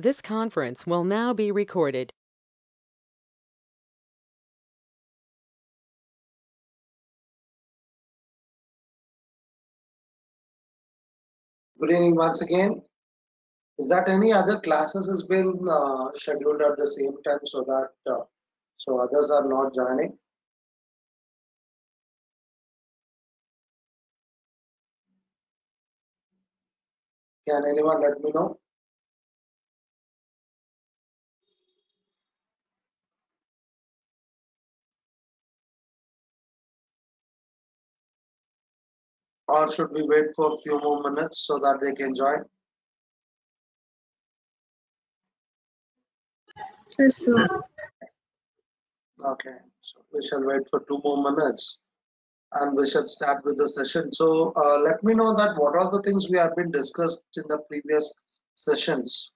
This conference will now be recorded. Good evening once again. Is that any other classes has been uh, scheduled at the same time so that uh, so others are not joining? Can anyone let me know? Or should we wait for a few more minutes so that they can join? Yes, sir. Okay, so we shall wait for two more minutes and we shall start with the session. So uh, let me know that what are the things we have been discussed in the previous sessions.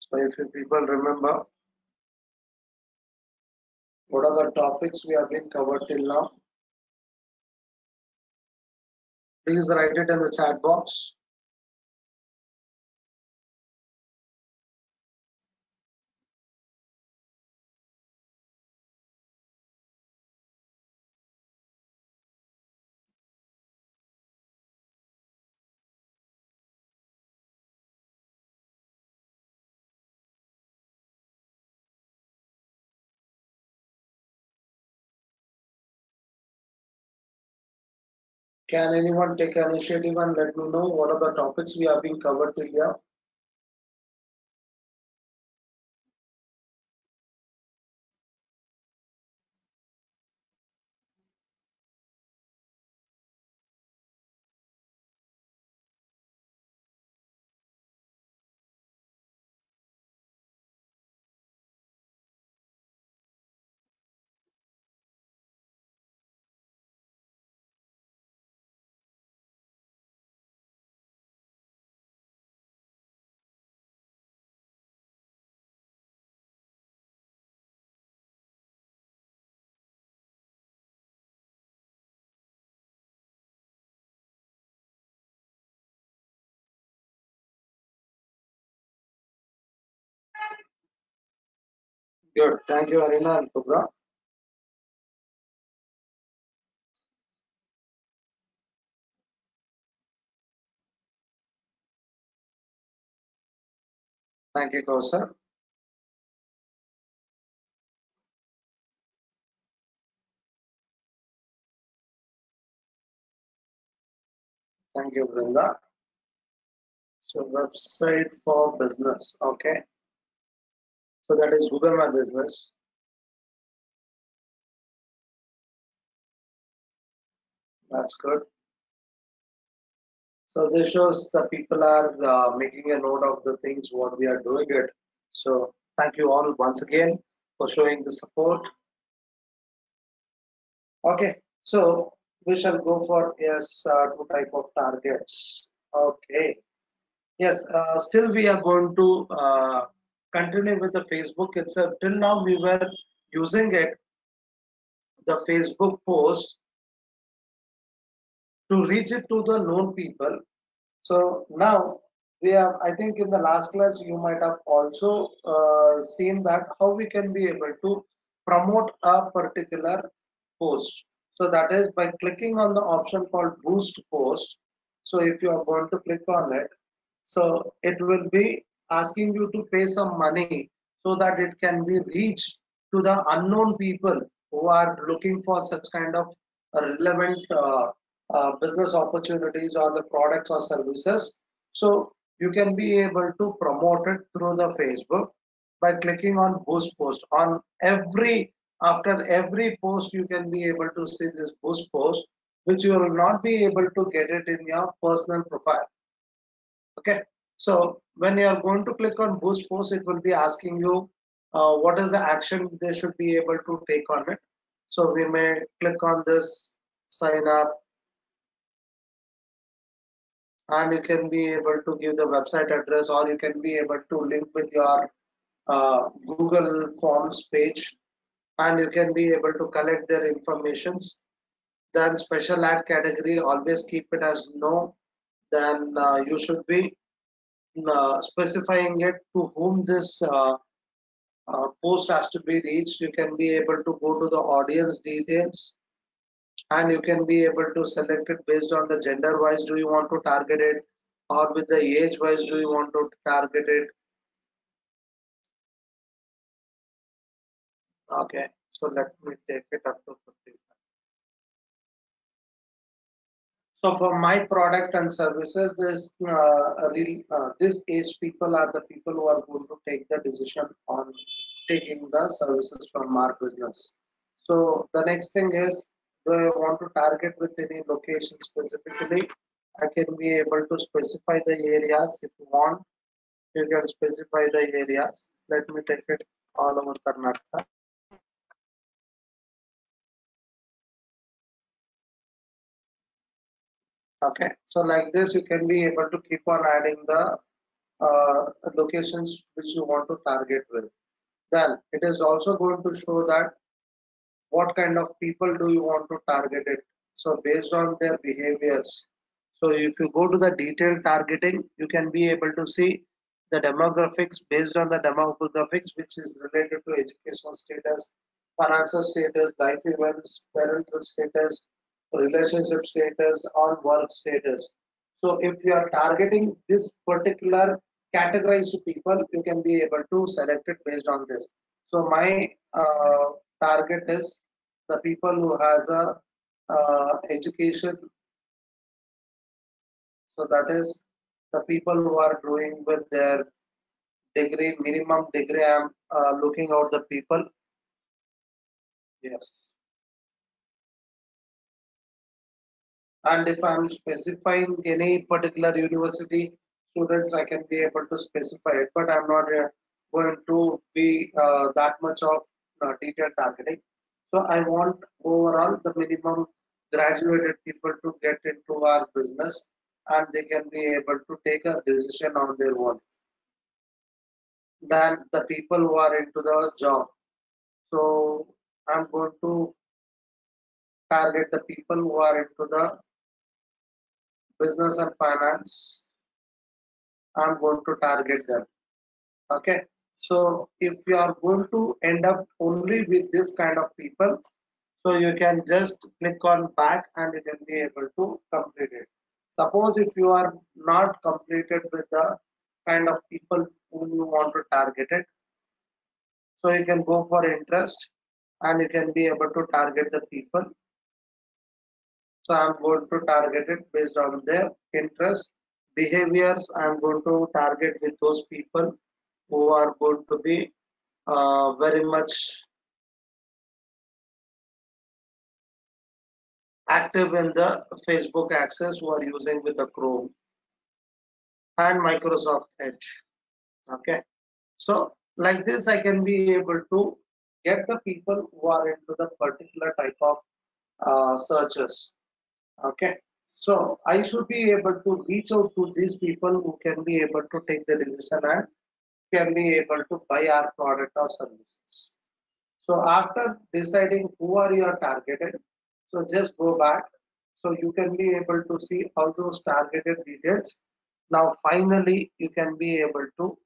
So if you people remember, what are the topics we have been covered till now? Please write it in the chat box. Can anyone take an initiative and let me know what are the topics we have been covered till here? Good. Thank you, Arina and Kubra. Thank you, Kausar. Thank you, Brinda. So website for business. Okay. So that is Google My Business. That's good. So this shows the people are uh, making a note of the things what we are doing it. So thank you all once again for showing the support. Okay, so we shall go for yes uh, two type of targets. Okay, yes, uh, still we are going to uh, continue with the Facebook itself. Till now we were using it, the Facebook post to reach it to the known people. So now we have, I think in the last class you might have also uh, seen that how we can be able to promote a particular post. So that is by clicking on the option called boost post. So if you are going to click on it, so it will be asking you to pay some money so that it can be reached to the unknown people who are looking for such kind of relevant uh, uh, business opportunities or the products or services. So you can be able to promote it through the Facebook by clicking on boost post. On every after every post you can be able to see this boost post which you will not be able to get it in your personal profile. Okay so when you are going to click on boost post it will be asking you uh, what is the action they should be able to take on it so we may click on this sign up and you can be able to give the website address or you can be able to link with your uh, Google Forms page and you can be able to collect their informations. Then special ad category, always keep it as no. Then uh, you should be uh, specifying it to whom this uh, uh, post has to be reached. You can be able to go to the audience details and you can be able to select it based on the gender wise. Do you want to target it? Or with the age wise do you want to target it? Okay. So let me take it up to 50 so for my product and services this uh, real, uh, this age people are the people who are going to take the decision on taking the services from our business. So the next thing is do I want to target with any location specifically? I can be able to specify the areas if you want. You can specify the areas. Let me take it all over Karnataka okay. So like this you can be able to keep on adding the uh, locations which you want to target with. Then it is also going to show that what kind of people do you want to target it. So based on their behaviors. So if you go to the detailed targeting you can be able to see the demographics based on the demographics which is related to educational status financial status life events parental status relationship status or work status. So if you are targeting this particular categorized people, you can be able to select it based on this. So my uh, target is the people who has a uh, education. So that is the people who are doing with their degree, minimum degree. I'm uh, looking out the people. Yes. And if I'm specifying any particular university students, I can be able to specify it, but I'm not uh, going to be uh, that much of uh, detailed targeting. So I want overall the minimum graduated people to get into our business and they can be able to take a decision on their own than the people who are into the job. So I'm going to target the people who are into the business and finance i'm going to target them. Okay? So if you are going to end up only with this kind of people so you can just click on back and you can be able to complete it. Suppose if you are not completed with the kind of people whom you want to target it so you can go for interest and you can be able to target the people so I'm going to target it based on their interest. Behaviors, I'm going to target with those people who are going to be uh, very much active in the Facebook access who are using with the Chrome and Microsoft Edge. Okay. So like this, I can be able to get the people who are into the particular type of uh, searches okay. So i should be able to reach out to these people who can be able to take the decision and can be able to buy our product or services. So after deciding who are your targeted so just go back. So you can be able to see all those targeted details. Now finally you can be able to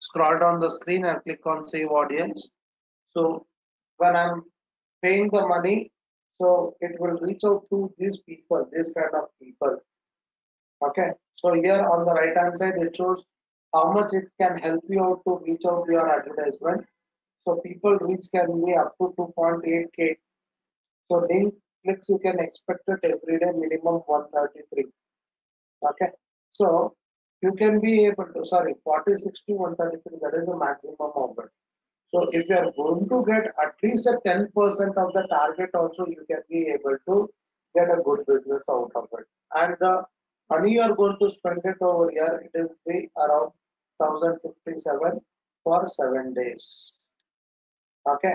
scroll down the screen and click on save audience. So when i'm paying the money so it will reach out to these people, this kind of people. Okay. So here on the right hand side, it shows how much it can help you out to reach out your advertisement. So people reach can be up to 2.8k. So link clicks you can expect it every day minimum 133. Okay. So you can be able to sorry 46 to 133 that is the maximum of it. So if you are going to get at least a 10% of the target also, you can be able to get a good business out of it. And the money you are going to spend it over here, it will be around 1057 for seven days. Okay.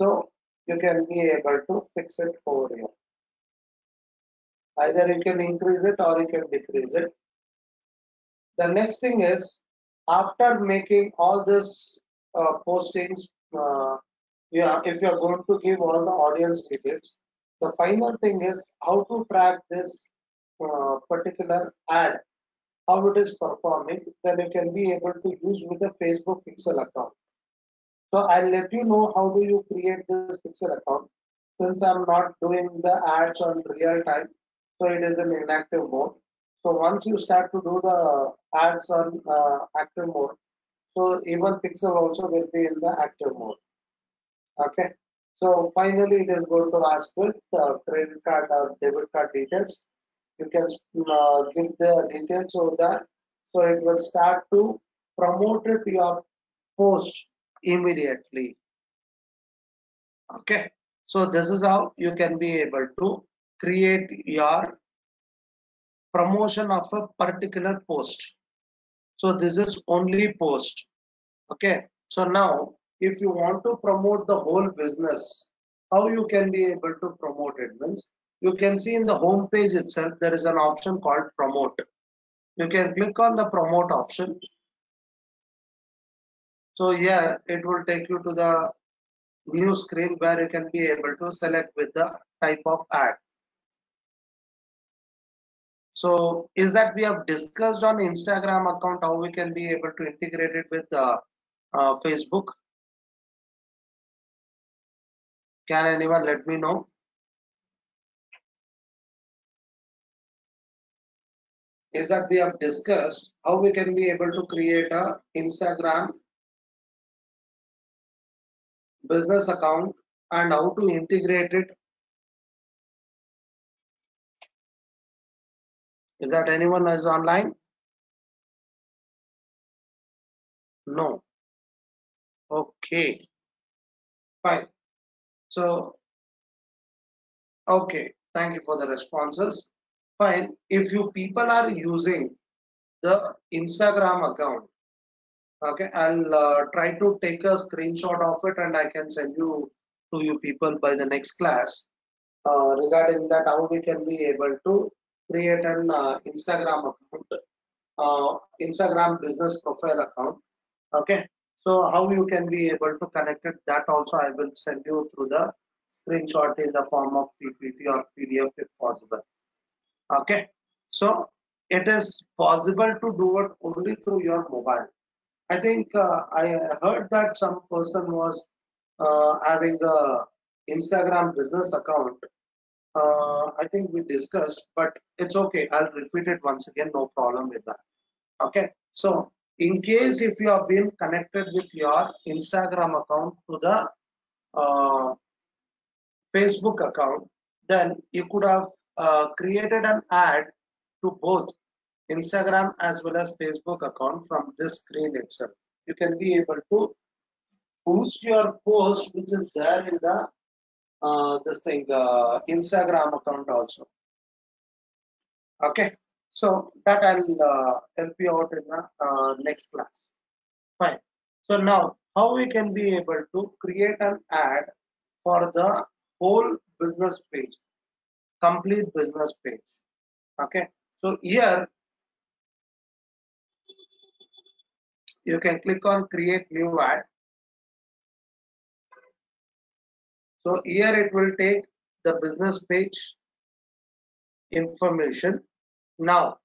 So you can be able to fix it over here. Either you can increase it or you can decrease it. The next thing is after making all this uh, postings, uh, yeah, if you are going to give all the audience details, the final thing is how to track this uh, particular ad, how it is performing, then you can be able to use with a Facebook Pixel account. So I'll let you know how do you create this Pixel account. Since I'm not doing the ads on real time, so it is in inactive mode. So once you start to do the ads on uh, active mode, so even Pixel also will be in the active mode. Okay. So finally, it is going to ask with uh, credit card or debit card details. You can uh, give the details over that So it will start to promote it your post immediately. Okay. So this is how you can be able to create your promotion of a particular post. So this is only post. Okay. So now if you want to promote the whole business, how you can be able to promote it means you can see in the home page itself there is an option called promote. You can click on the promote option. So here it will take you to the new screen where you can be able to select with the type of ad. So is that we have discussed on Instagram account how we can be able to integrate it with uh, uh, Facebook. Can anyone let me know? Is that we have discussed how we can be able to create a Instagram business account and how to integrate it. Is that anyone is online? No. Okay. Fine. So, okay. Thank you for the responses. Fine. If you people are using the Instagram account, okay i'll uh, try to take a screenshot of it and i can send you to you people by the next class uh, regarding that how we can be able to create an uh, instagram account uh, instagram business profile account okay so how you can be able to connect it that also i will send you through the screenshot in the form of ppt or pdf if possible okay so it is possible to do it only through your mobile I think uh, I heard that some person was uh, having a Instagram business account. Uh, I think we discussed, but it's okay. I'll repeat it once again. No problem with that. Okay. So in case if you have been connected with your Instagram account to the uh, Facebook account, then you could have uh, created an ad to both Instagram as well as Facebook account from this screen itself. You can be able to boost your post which is there in the uh, this thing uh, Instagram account also. Okay, so that I'll uh, help you out in the uh, next class. Fine. So now how we can be able to create an ad for the whole business page, complete business page. Okay. So here you can click on create new ad. So here it will take the business page information. Now,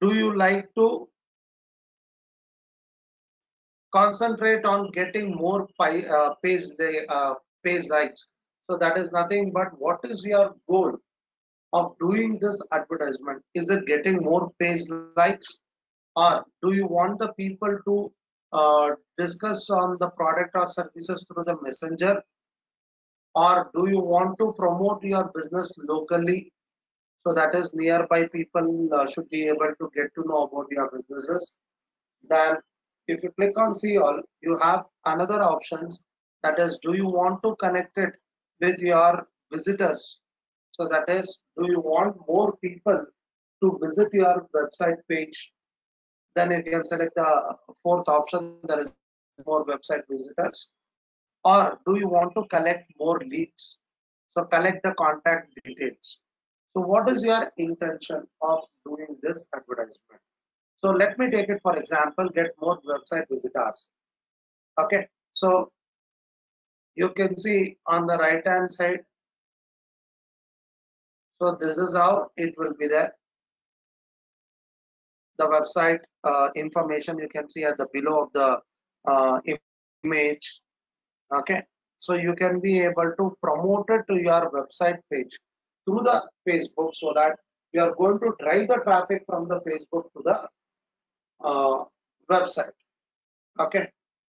do you like to concentrate on getting more uh, page, uh, page likes? So that is nothing but what is your goal of doing this advertisement? Is it getting more page likes? Or do you want the people to uh, discuss on the product or services through the messenger or do you want to promote your business locally so that is nearby people uh, should be able to get to know about your businesses? Then if you click on see all you have another options. That is do you want to connect it with your visitors? So that is do you want more people to visit your website page? Then you can select the fourth option that is more website visitors or do you want to collect more leads? So collect the contact details. So what is your intention of doing this advertisement? So let me take it for example get more website visitors. Okay? So you can see on the right hand side so this is how it will be there. The website uh, information you can see at the below of the uh, image okay? So you can be able to promote it to your website page through the facebook so that you are going to drive the traffic from the facebook to the uh, website. Okay?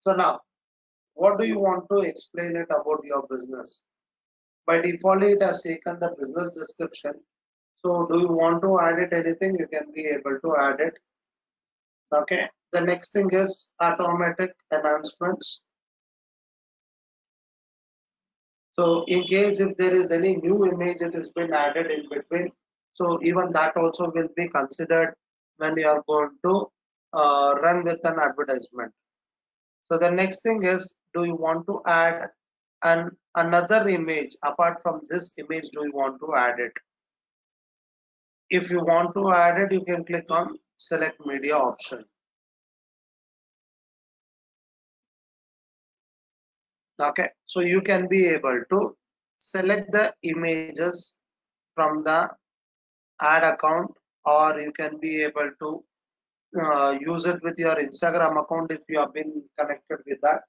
So now what do you want to explain it about your business? By default it has taken the business description. So do you want to add it anything? You can be able to add it. Okay? The next thing is automatic enhancements so in case if there is any new image that has been added in between so even that also will be considered when you are going to uh, run with an advertisement. So the next thing is do you want to add an another image? Apart from this image do you want to add it? If you want to add it you can click on select media option okay so you can be able to select the images from the ad account or you can be able to uh, use it with your instagram account if you have been connected with that.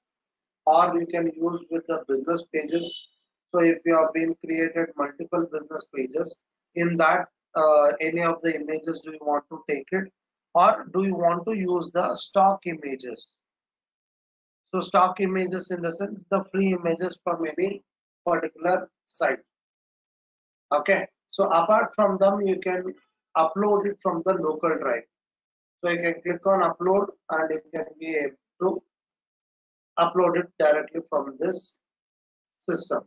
Or you can use with the business pages. So if you have been created multiple business pages in that uh, any of the images do you want to take it? Or do you want to use the stock images so stock images in the sense the free images from any particular site. Okay? So apart from them you can upload it from the local drive. So you can click on upload and you can be able to upload it directly from this system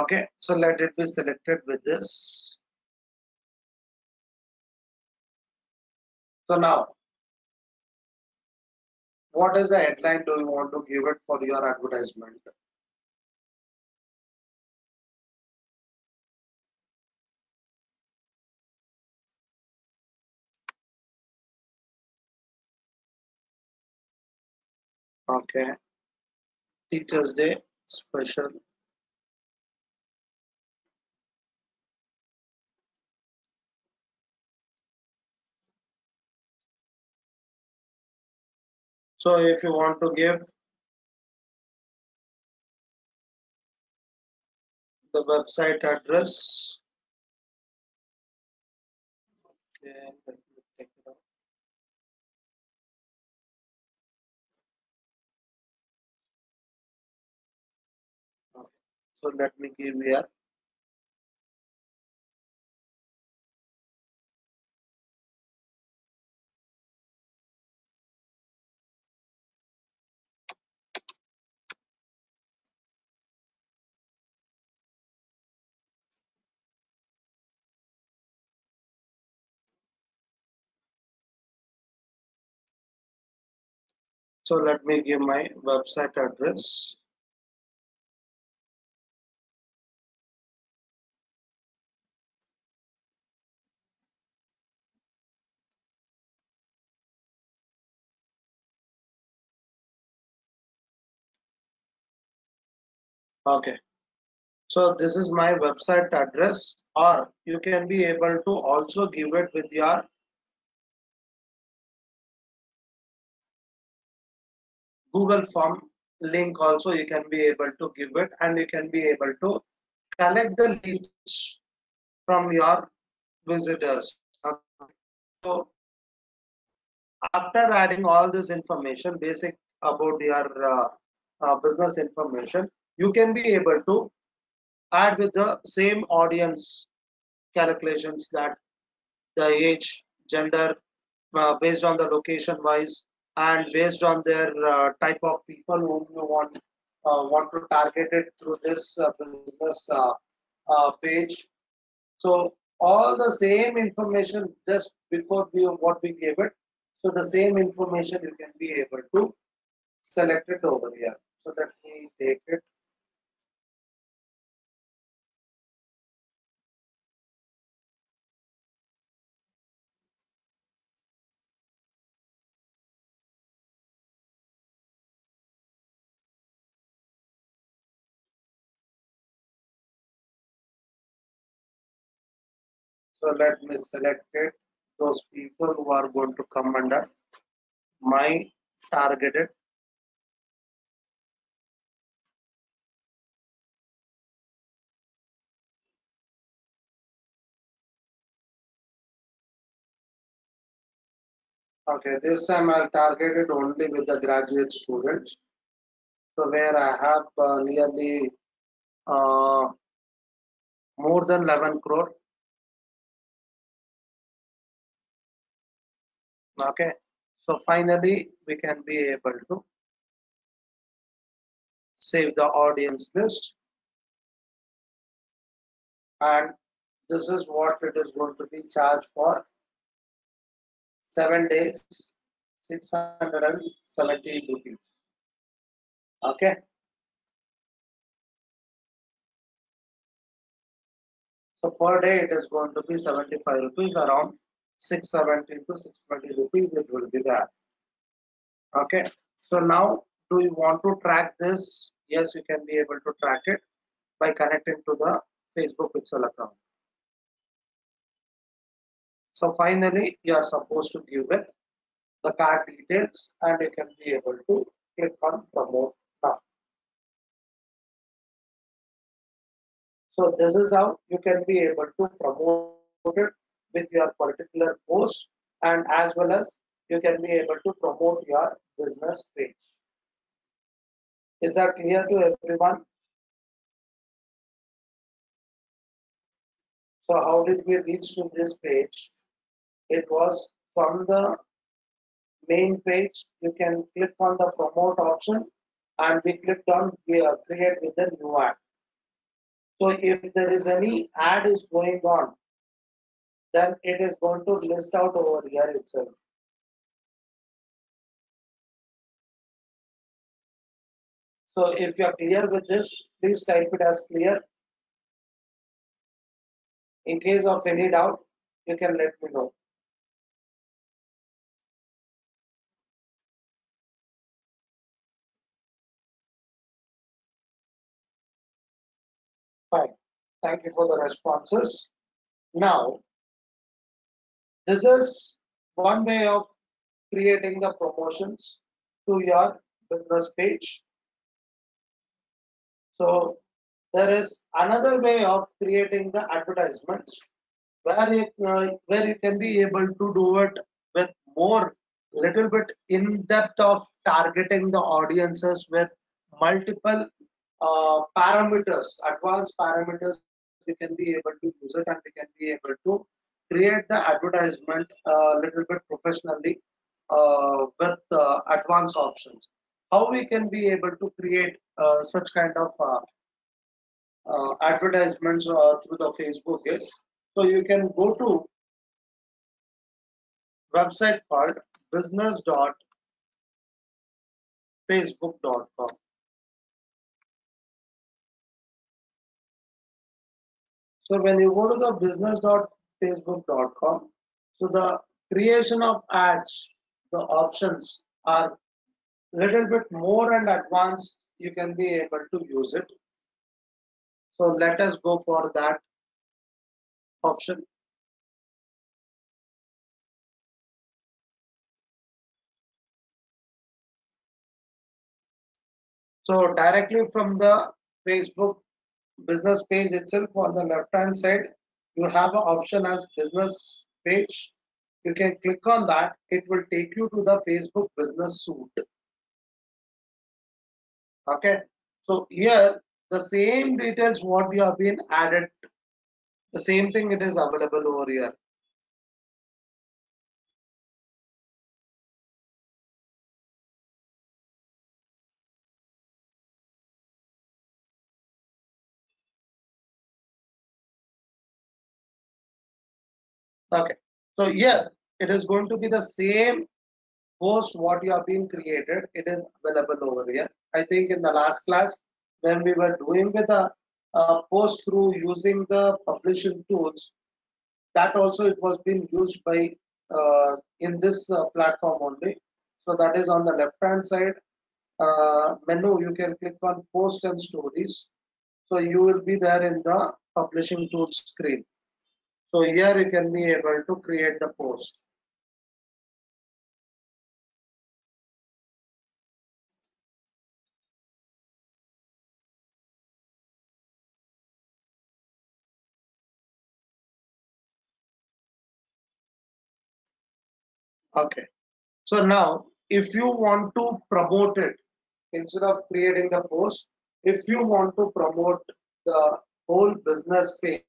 okay so let it be selected with this. So now what is the headline do you want to give it for your advertisement? Okay. Teachers day special so if you want to give the website address okay. So let me give here so let me give my website address. Okay. So this is my website address or you can be able to also give it with your google form link also you can be able to give it and you can be able to collect the leads from your visitors. So after adding all this information basic about your uh, uh, business information you can be able to add with the same audience calculations that the age gender uh, based on the location wise and based on their uh, type of people whom you want uh, want to target it through this uh, business uh, uh, page. So all the same information just before we what we gave it so the same information you can be able to select it over here. So let me take it So let me select it, those people who are going to come under my targeted Okay, this time I'll target it only with the graduate students. So where I have uh, nearly uh, more than 11 crore. Okay, so finally we can be able to save the audience list. And this is what it is going to be charged for seven days, 670 rupees. Okay. So per day it is going to be 75 rupees, around 670 to 620 rupees it will be there. Okay. So now do you want to track this? Yes, you can be able to track it by connecting to the Facebook Pixel account. So finally, you are supposed to give it the card details and you can be able to click on promote now. So this is how you can be able to promote it with your particular post and as well as you can be able to promote your business page. Is that clear to everyone? So how did we reach to this page? it was from the main page you can click on the promote option and we clicked on create with the new ad so if there is any ad is going on then it is going to list out over here itself so if you are clear with this please type it as clear in case of any doubt you can let me know Fine. Thank you for the responses. Now, this is one way of creating the promotions to your business page. So there is another way of creating the advertisements where you, uh, where you can be able to do it with more little bit in depth of targeting the audiences with multiple uh, parameters, advanced parameters, we can be able to use it and we can be able to create the advertisement a uh, little bit professionally uh, with uh, advanced options. How we can be able to create uh, such kind of uh, advertisements through the Facebook is, so you can go to website called business.facebook.com So when you go to the business.facebook.com, so the creation of ads, the options are little bit more and advanced. You can be able to use it. So let us go for that option. So directly from the Facebook business page itself on the left hand side you have an option as business page. You can click on that. It will take you to the facebook business suite. Okay? So here the same details what you have been added. The same thing it is available over here Okay, so here it is going to be the same post what you have been created. It is available over here. I think in the last class when we were doing with a, a post through using the publishing tools, that also it was being used by uh, in this uh, platform only. So that is on the left hand side uh, menu. You can click on post and stories. So you will be there in the publishing tools screen. So here you can be able to create the post. Okay. So now if you want to promote it instead of creating the post, if you want to promote the whole business page,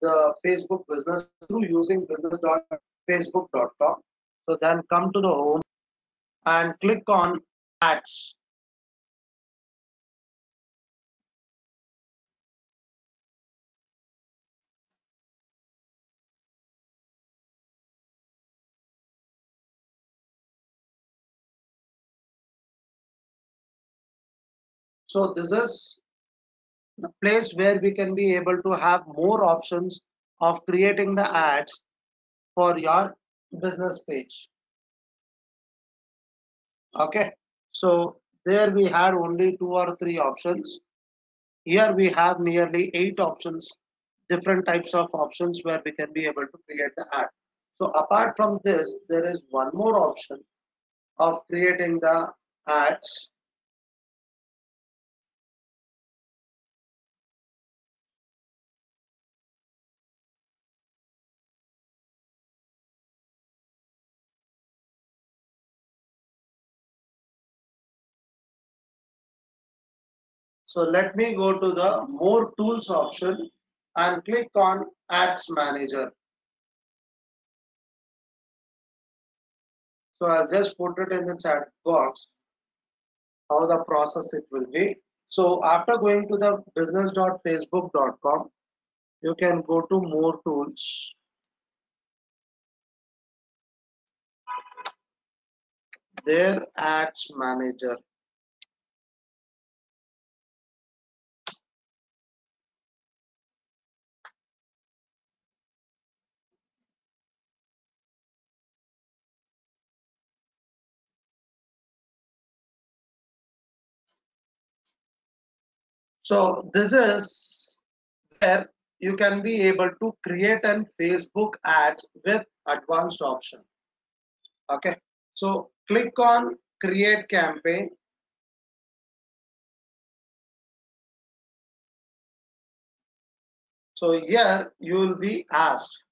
the Facebook business through using business.facebook.com. So then come to the home and click on ads. So this is the place where we can be able to have more options of creating the ads for your business page. Okay, so there we had only two or three options. Here we have nearly eight options, different types of options where we can be able to create the ad. So apart from this, there is one more option of creating the ads So let me go to the more tools option and click on ads manager. So I'll just put it in the chat box how the process it will be. So after going to the business.facebook.com, you can go to more tools. There ads manager. So this is where you can be able to create an Facebook ads with advanced option. Okay, so click on create campaign. So here you will be asked,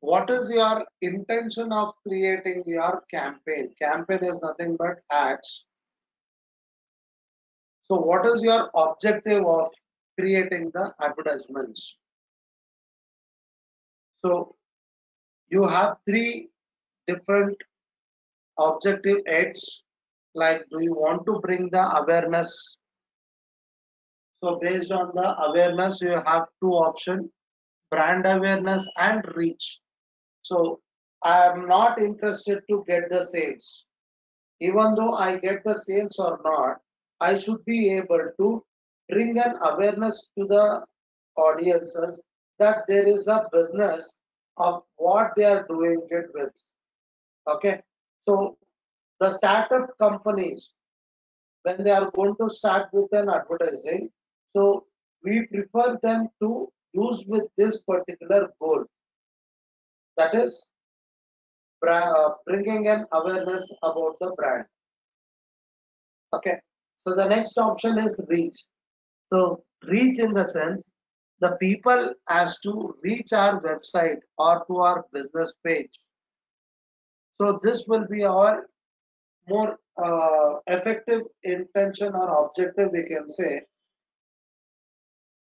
what is your intention of creating your campaign? Campaign is nothing but ads so what is your objective of creating the advertisements? So you have three different objective aids like do you want to bring the awareness? So based on the awareness you have two options brand awareness and reach. So i am not interested to get the sales. Even though i get the sales or not I should be able to bring an awareness to the audiences that there is a business of what they are doing it with. Okay, so the startup companies, when they are going to start with an advertising, so we prefer them to use with this particular goal. That is uh, bringing an awareness about the brand. Okay, so the next option is reach. So reach in the sense the people has to reach our website or to our business page. So this will be our more uh, effective intention or objective we can say.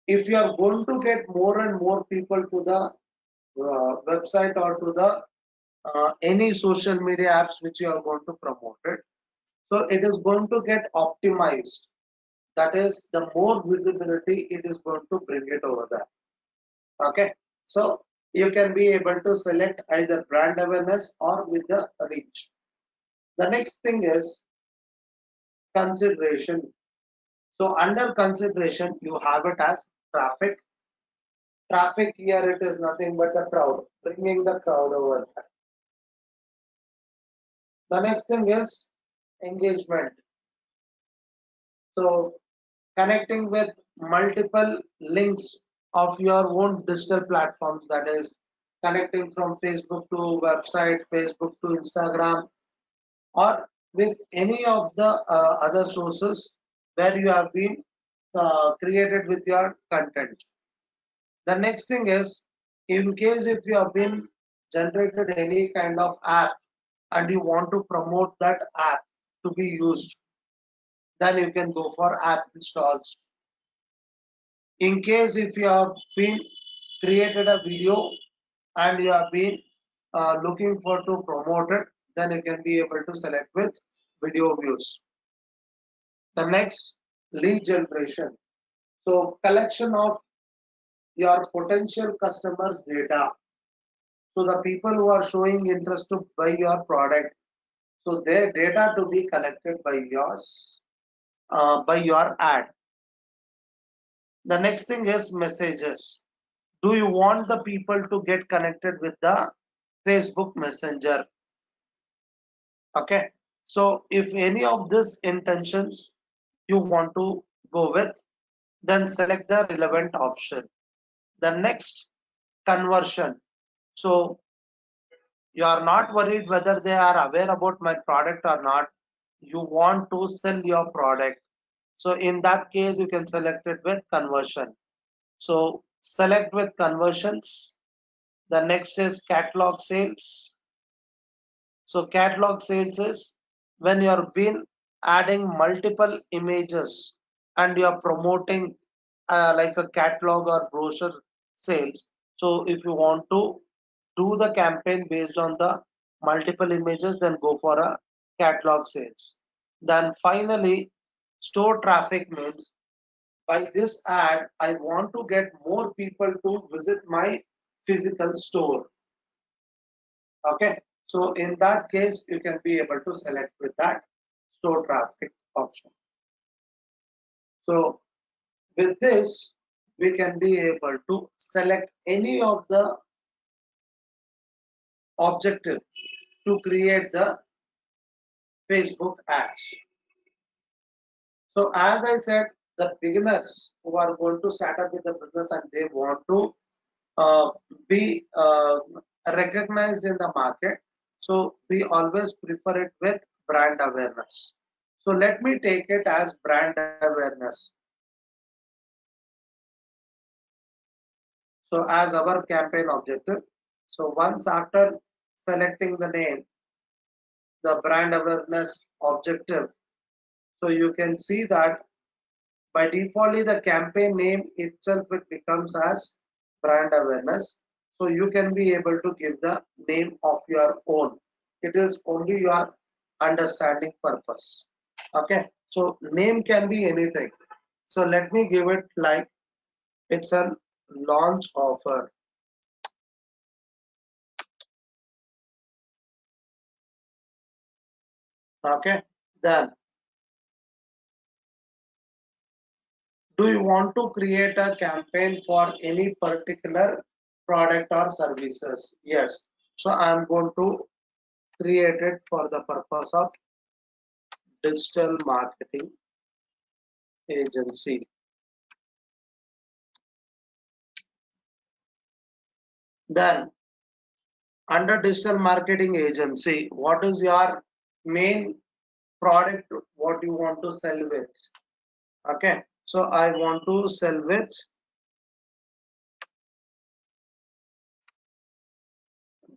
If you are going to get more and more people to the uh, website or to the uh, any social media apps which you are going to promote it, so it is going to get optimized. That is, the more visibility it is going to bring it over there. Okay. So you can be able to select either brand awareness or with the reach. The next thing is consideration. So under consideration, you have it as traffic. Traffic here it is nothing but the crowd, bringing the crowd over there. The next thing is engagement. So connecting with multiple links of your own digital platforms that is connecting from Facebook to website, Facebook to Instagram or with any of the uh, other sources where you have been uh, created with your content. The next thing is in case if you have been generated any kind of app and you want to promote that app to be used then you can go for app installs. In case if you have been created a video and you have been uh, looking for to promote it then you can be able to select with video views. The next lead generation. So collection of your potential customers data. So the people who are showing interest to buy your product so their data to be collected by yours uh, by your ad. The next thing is messages. Do you want the people to get connected with the facebook messenger? Okay. So if any of these intentions you want to go with then select the relevant option. The next conversion. So you are not worried whether they are aware about my product or not. You want to sell your product. So in that case you can select it with conversion. So select with conversions. The next is catalog sales. So catalog sales is when you are been adding multiple images and you are promoting uh, like a catalog or brochure sales. So if you want to do the campaign based on the multiple images then go for a catalog sales. Then finally store traffic means by this ad i want to get more people to visit my physical store. Okay? So in that case you can be able to select with that store traffic option. So with this we can be able to select any of the objective to create the Facebook ads. So as I said, the beginners who are going to start up with the business and they want to uh, be uh, recognized in the market. So we always prefer it with brand awareness. So let me take it as brand awareness. So as our campaign objective. So once after selecting the name, the brand awareness objective. So you can see that by defaultly the campaign name itself it becomes as brand awareness. So you can be able to give the name of your own. It is only your understanding purpose. Okay. So name can be anything. So let me give it like it's a launch offer okay then do you want to create a campaign for any particular product or services? Yes. So i'm going to create it for the purpose of digital marketing agency. Then under digital marketing agency what is your main product what you want to sell with. Okay so i want to sell with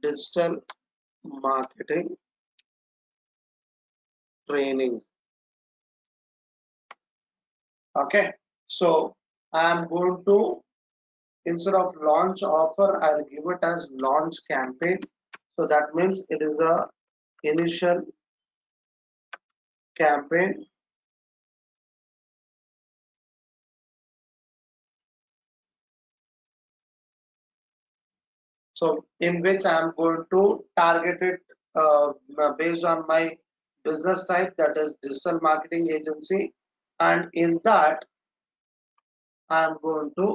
digital marketing training. Okay so i'm going to instead of launch offer i'll give it as launch campaign. So that means it is a initial campaign so in which i am going to target it uh, based on my business type that is digital marketing agency and in that i am going to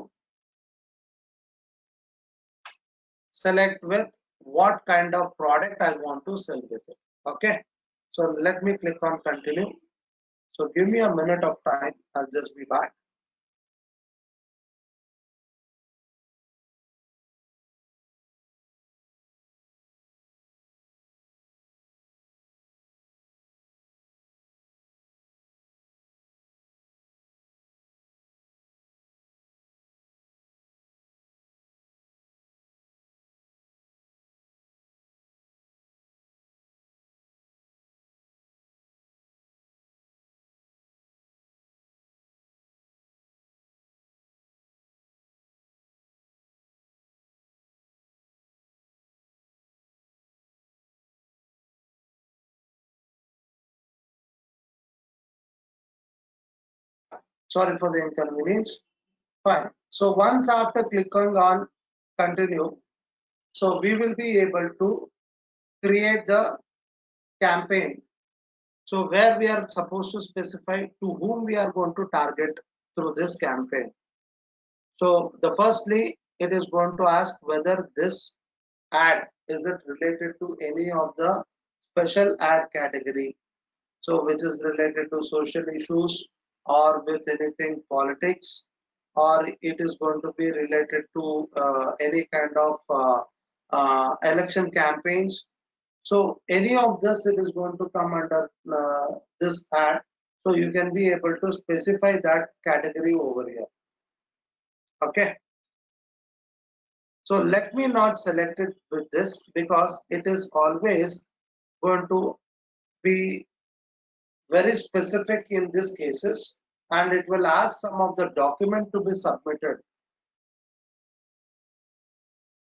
select with what kind of product I want to sell with it. Okay. So let me click on continue. So give me a minute of time. I'll just be back. Sorry for the inconvenience. Fine. So once after clicking on continue, so we will be able to create the campaign. So where we are supposed to specify to whom we are going to target through this campaign. So the firstly, it is going to ask whether this ad is it related to any of the special ad category. So which is related to social issues or with anything politics or it is going to be related to uh, any kind of uh, uh, election campaigns. So any of this it is going to come under uh, this ad. So you can be able to specify that category over here. Okay. So let me not select it with this because it is always going to be very specific in these cases and it will ask some of the document to be submitted.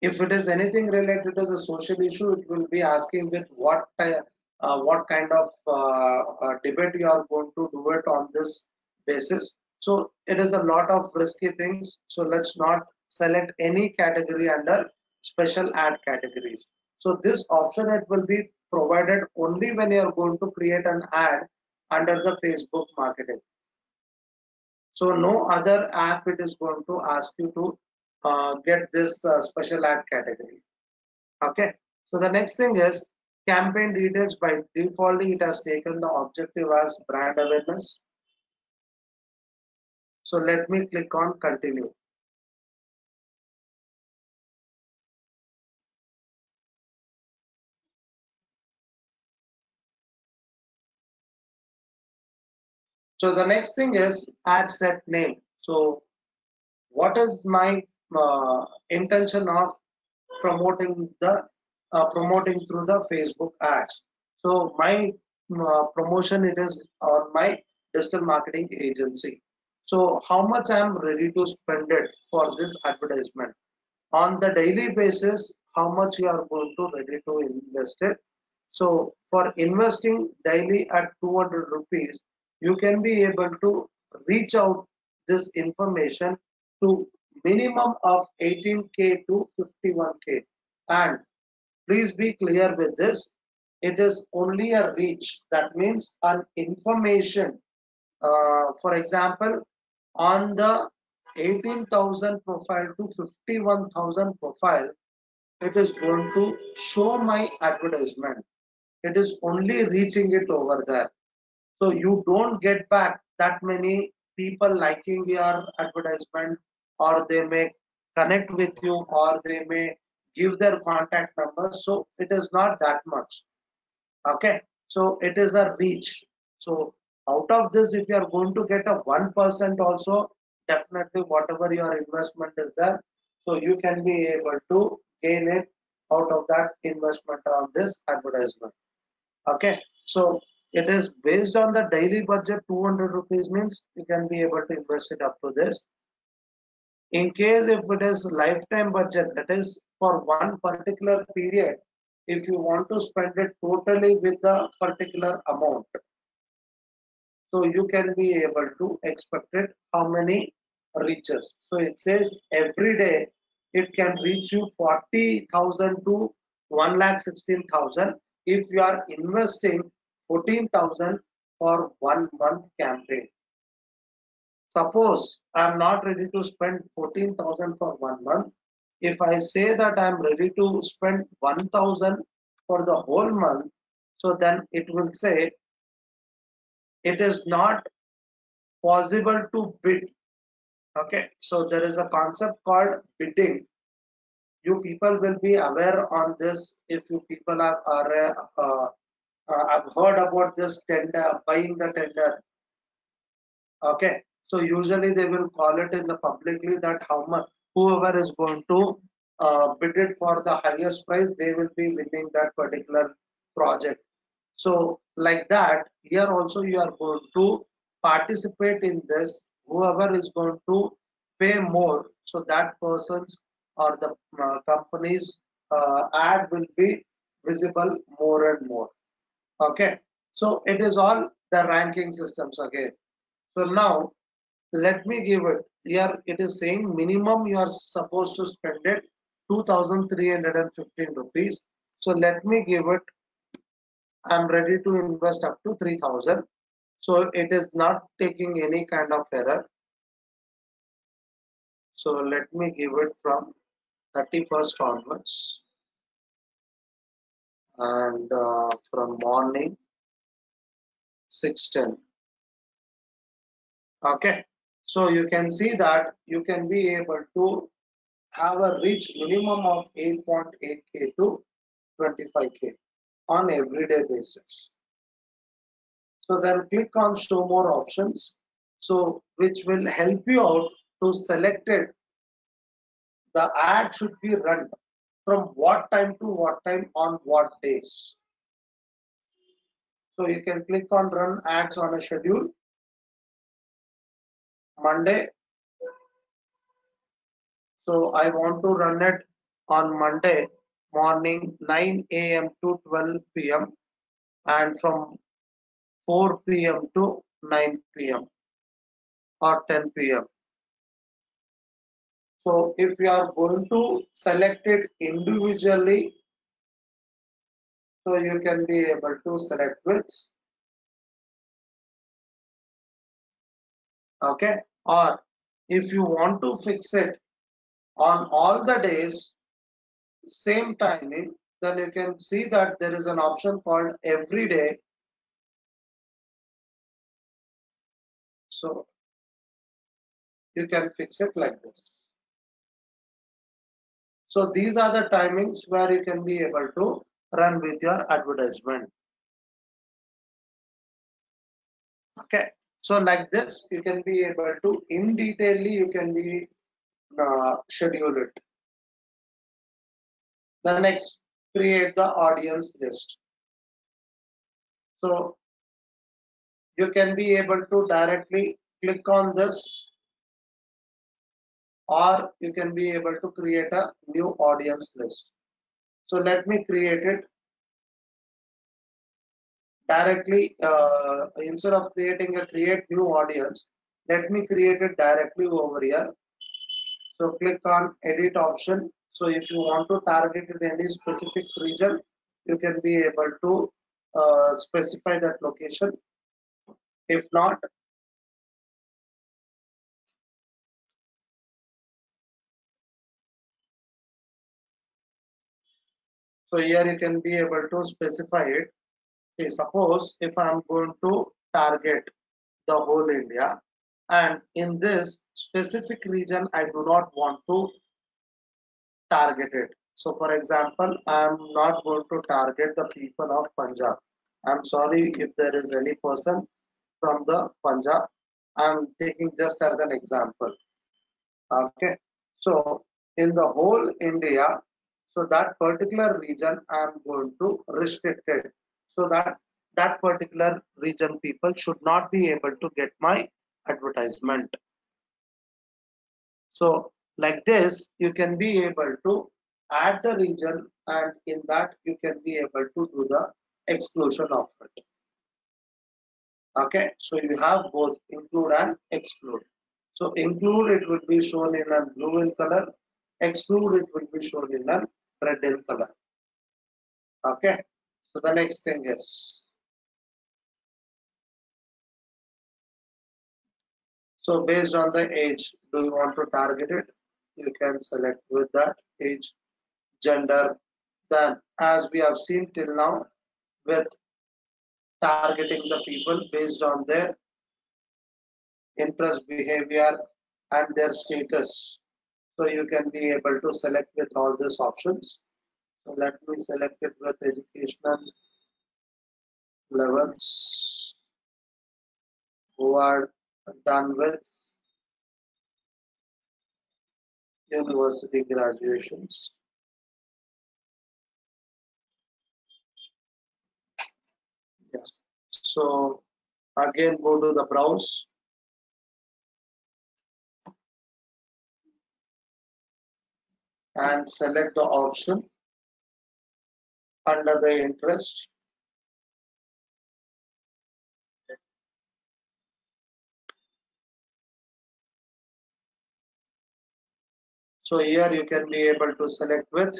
If it is anything related to the social issue, it will be asking with what uh, what kind of uh, uh, debate you are going to do it on this basis. So it is a lot of risky things. So let's not select any category under special ad categories. So this option it will be provided only when you are going to create an ad under the Facebook marketing. So no other app it is going to ask you to uh, get this uh, special ad category. Okay. So the next thing is campaign details by default it has taken the objective as brand awareness. So let me click on continue. So the next thing is ad set name. So what is my uh, intention of promoting the uh, promoting through the Facebook ads? So my uh, promotion it is on my digital marketing agency. So how much I am ready to spend it for this advertisement on the daily basis? How much you are going to ready to invest it? So for investing daily at 200 rupees, you can be able to reach out this information to minimum of 18k to 51k and please be clear with this. It is only a reach. That means an information uh, for example on the 18,000 profile to 51,000 profile it is going to show my advertisement. It is only reaching it over there so you don't get back that many people liking your advertisement or they may connect with you or they may give their contact number. So it is not that much. Okay. So it is a reach. So out of this, if you are going to get a 1% also, definitely whatever your investment is there, so you can be able to gain it out of that investment on this advertisement. Okay. So it is based on the daily budget 200 rupees means you can be able to invest it up to this. In case if it is lifetime budget that is for one particular period if you want to spend it totally with the particular amount so you can be able to expect it how many reaches so it says every day it can reach you 40,000 to 1 lakh 16,000 if you are investing 14,000 for one month campaign. Suppose I am not ready to spend 14,000 for one month. If I say that I am ready to spend 1,000 for the whole month, so then it will say it is not possible to bid okay so there is a concept called bidding you people will be aware on this if you people have are uh, uh, have heard about this tender buying the tender okay so usually they will call it in the publicly that how much whoever is going to uh, bid it for the highest price they will be winning that particular project so like that, here also you are going to participate in this. Whoever is going to pay more, so that person's or the uh, company's uh, ad will be visible more and more. Okay, so it is all the ranking systems again. So now let me give it here. It is saying minimum you are supposed to spend it 2315 rupees. So let me give it I'm ready to invest up to 3000 so it is not taking any kind of error so let me give it from 31st onwards and uh, from morning 610 okay so you can see that you can be able to have a reach minimum of 8.8k to 25k on everyday basis. So then click on show more options. So which will help you out to select it. The ad should be run from what time to what time on what days. So you can click on run ads on a schedule. Monday. So I want to run it on Monday morning 9 a.m. to 12 p.m. and from 4 p.m. to 9 p.m. or 10 p.m. So if you are going to select it individually, so you can be able to select which. Okay. Or if you want to fix it on all the days, same timing, then you can see that there is an option called every day. So you can fix it like this. So these are the timings where you can be able to run with your advertisement. Okay, so like this, you can be able to in detailly you can be uh, schedule it. The next, create the audience list. So you can be able to directly click on this or you can be able to create a new audience list. So let me create it directly uh, instead of creating a create new audience let me create it directly over here so click on edit option so if you want to target in any specific region, you can be able to uh, specify that location. If not, so here you can be able to specify it. Suppose if I'm going to target the whole India and in this specific region I do not want to target it. So for example, I'm not going to target the people of Punjab. I'm sorry if there is any person from the Punjab. I'm taking just as an example. Okay. So in the whole India, so that particular region I'm going to restrict it so that that particular region people should not be able to get my advertisement. So like this, you can be able to add the region and in that you can be able to do the exclusion of it. Okay, so you have both include and exclude. So include it will be shown in a blue in color, exclude it will be shown in a red in color. Okay, so the next thing is so based on the age, do you want to target it? you can select with that age gender then as we have seen till now with targeting the people based on their interest behavior and their status. So you can be able to select with all these options. So let me select it with educational levels who are done with university graduations. Yes. So again, go to the browse. And select the option under the interest. So here you can be able to select with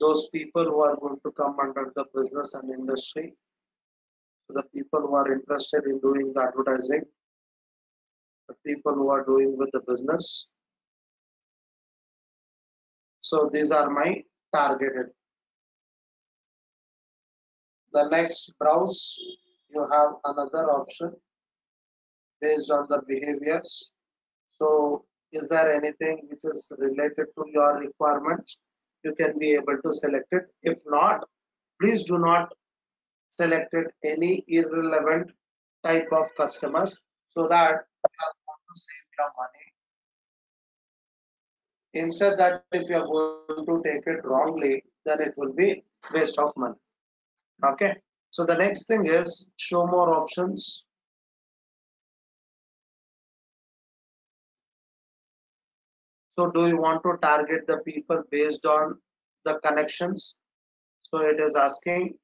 those people who are going to come under the business and industry. So the people who are interested in doing the advertising, the people who are doing with the business. So these are my targeted. The next browse, you have another option based on the behaviors. So is there anything which is related to your requirements you can be able to select it if not please do not select it any irrelevant type of customers so that you are going to save your money instead that if you are going to take it wrongly then it will be waste of money. Okay? So the next thing is show more options. So do you want to target the people based on the connections? So it is asking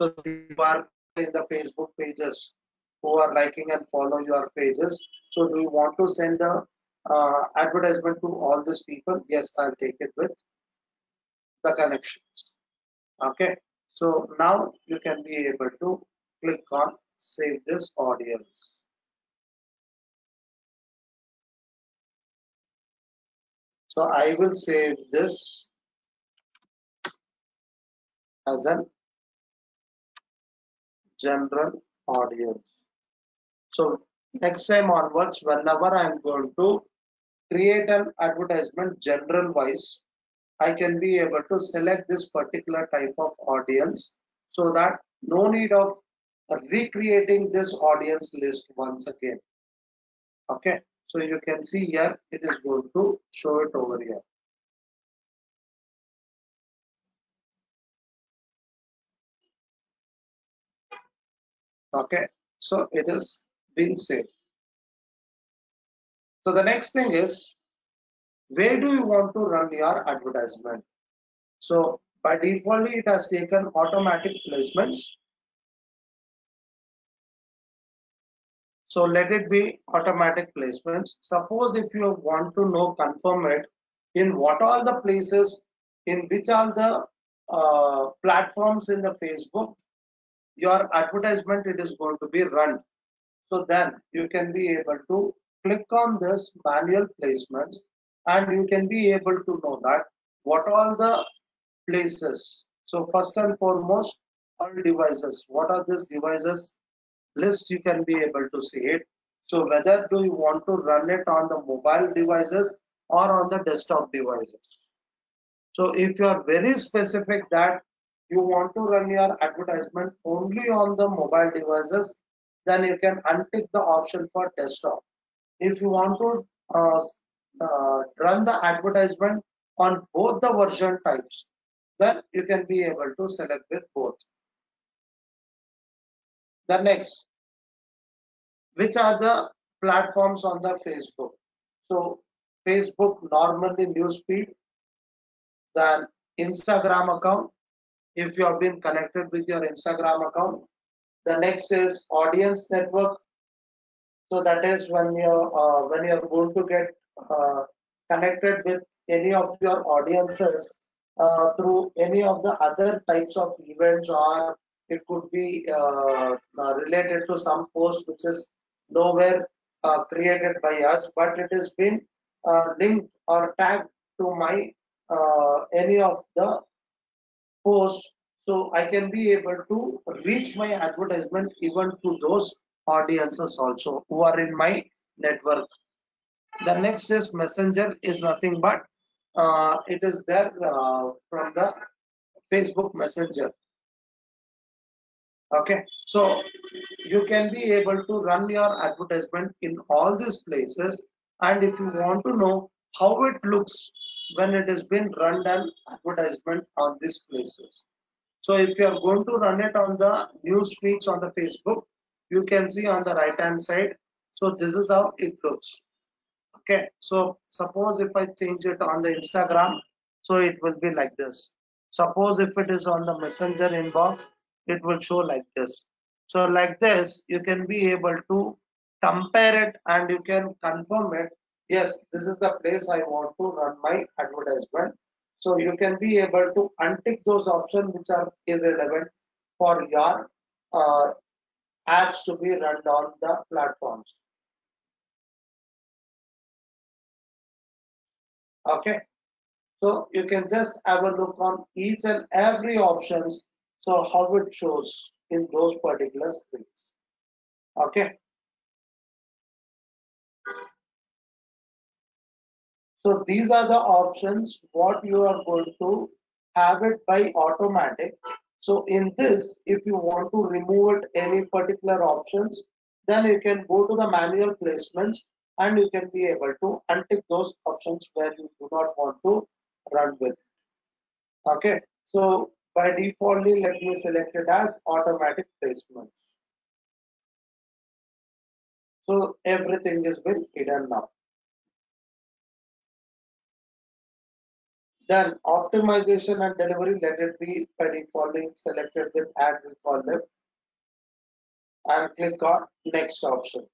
So you are in the Facebook pages who are liking and follow your pages. So do you want to send the uh, advertisement to all these people? Yes, I'll take it with the connections. Okay. So now you can be able to click on save this audience. So I will save this as a general audience. So next time onwards, whenever I am going to create an advertisement general wise, I can be able to select this particular type of audience so that no need of recreating this audience list once again. Okay, so you can see here it is going to show it over here. Okay, so it is been saved. So the next thing is where do you want to run your advertisement? So by default it has taken automatic placements So let it be automatic placements. Suppose if you want to know, confirm it in what all the places, in which all the uh, platforms in the Facebook, your advertisement it is going to be run. So then you can be able to click on this manual placements and you can be able to know that what all the places. So first and foremost, all devices. What are these devices list you can be able to see it so whether do you want to run it on the mobile devices or on the desktop devices so if you are very specific that you want to run your advertisement only on the mobile devices then you can untick the option for desktop if you want to uh, uh, run the advertisement on both the version types then you can be able to select with both the next, which are the platforms on the Facebook? So Facebook normally newsfeed, then Instagram account. If you have been connected with your Instagram account, the next is audience network. So that is when you're uh, when you're going to get uh, connected with any of your audiences uh, through any of the other types of events or it could be uh, uh, related to some post which is nowhere uh, created by us, but it has been linked or tagged to my uh, any of the posts so I can be able to reach my advertisement even to those audiences also who are in my network. The next is messenger is nothing but uh, it is there uh, from the Facebook messenger. Okay, so you can be able to run your advertisement in all these places and if you want to know how it looks when it has been run an advertisement on these places. So if you are going to run it on the news feeds on the Facebook, you can see on the right hand side. So this is how it looks. Okay, so suppose if I change it on the Instagram, so it will be like this. Suppose if it is on the messenger inbox, it will show like this. So like this, you can be able to compare it and you can confirm it. Yes, this is the place I want to run my advertisement so you can be able to untick those options which are irrelevant for your uh, ads to be run on the platforms. Okay, so you can just have a look on each and every options. So how it shows in those particular screens. Okay. So these are the options what you are going to have it by automatic. So in this, if you want to remove it any particular options, then you can go to the manual placements and you can be able to untick those options where you do not want to run with. Okay, so by defaultly, let me select it as automatic placement. So everything is been hidden now. Then optimization and delivery, let it be by defaulting selected with ad recall lift and click on next option.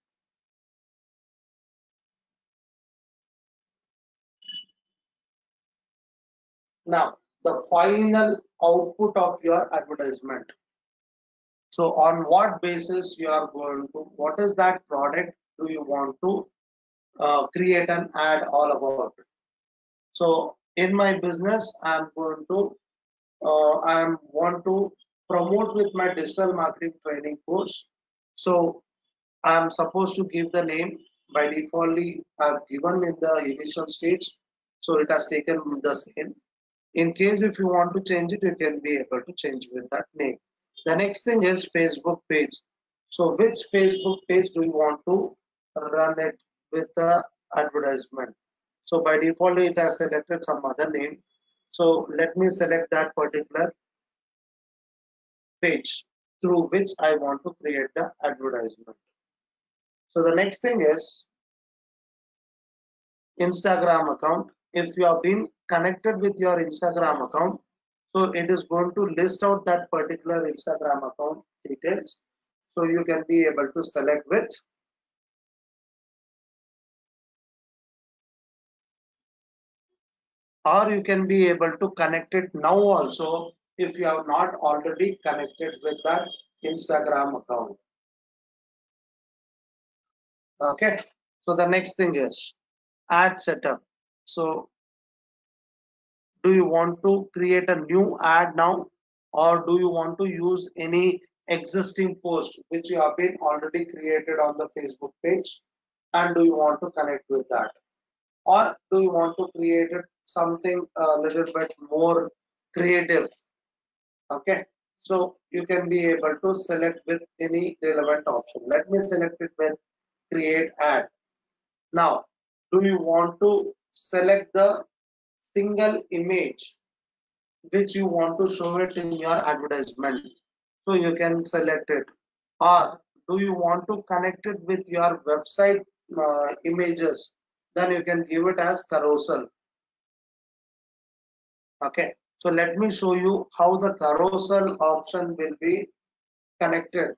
Now, the final output of your advertisement. So on what basis you are going to, what is that product do you want to uh, create an ad all about it? So in my business i'm going to uh, i want to promote with my digital marketing training course. So i'm supposed to give the name. By defaultly i've given in the initial stage so it has taken the same. In case if you want to change it you can be able to change with that name. The next thing is facebook page. So which facebook page do you want to run it with the advertisement so by default, it has selected some other name. So let me select that particular page through which I want to create the advertisement. So the next thing is Instagram account. If you have been connected with your Instagram account, so it is going to list out that particular Instagram account details. So you can be able to select with or you can be able to connect it now also if you have not already connected with that Instagram account. Okay, so the next thing is ad setup. So do you want to create a new ad now or do you want to use any existing post which you have been already created on the Facebook page and do you want to connect with that or do you want to create it something a little bit more creative okay? So you can be able to select with any relevant option. Let me select it with create ad now do you want to select the single image which you want to show it in your advertisement? So you can select it. Or do you want to connect it with your website uh, images? Then you can give it as carousel okay. So let me show you how the carousel option will be connected.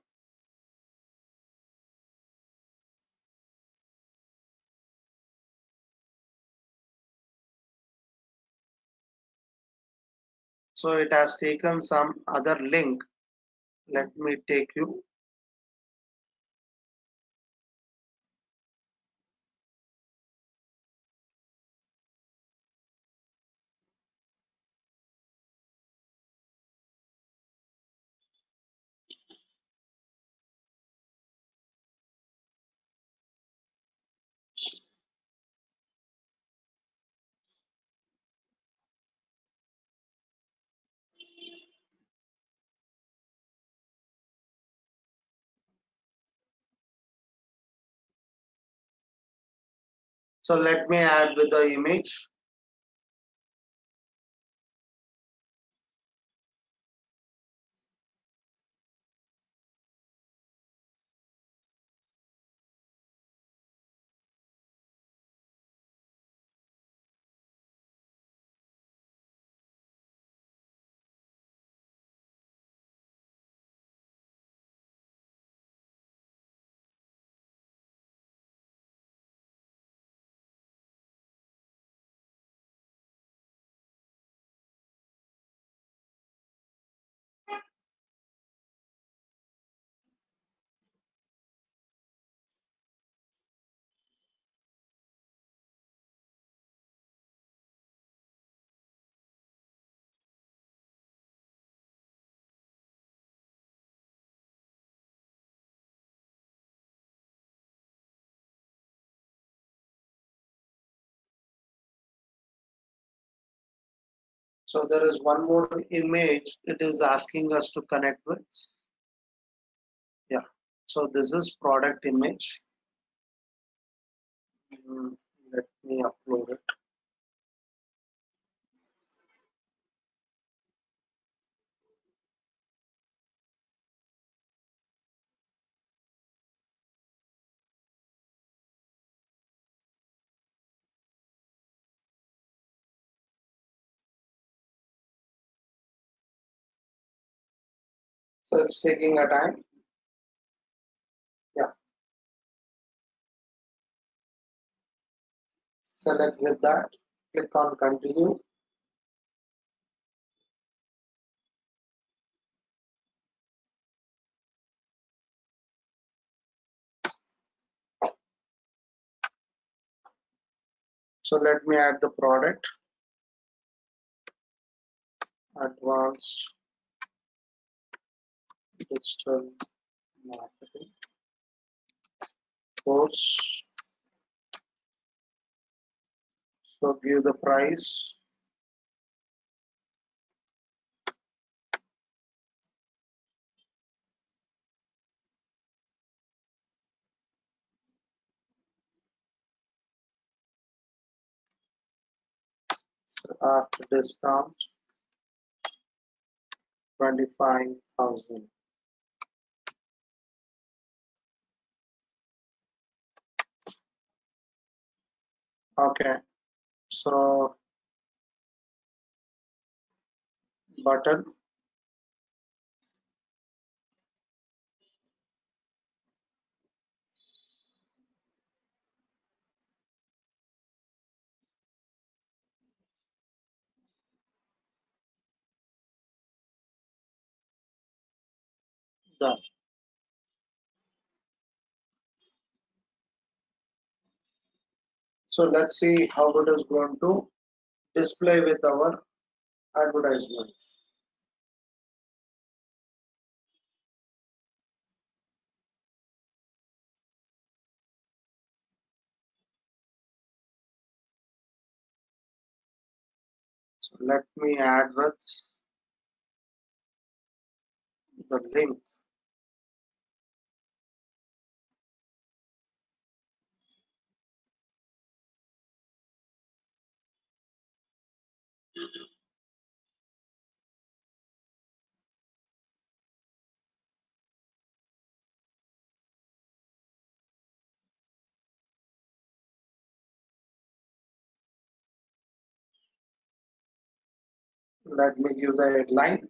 So it has taken some other link. Let me take you So let me add with the image. So there is one more image it is asking us to connect with. Yeah, so this is product image. Mm, Let me upload it. It's taking a time. Yeah. Select with that. Click on continue. So let me add the product. Advanced digital marketing. Course. So give the price. After discount 25,000 Okay, so button. Done. So let's see how it is going to display with our advertisement. So let me add with the link. Let me give the headline.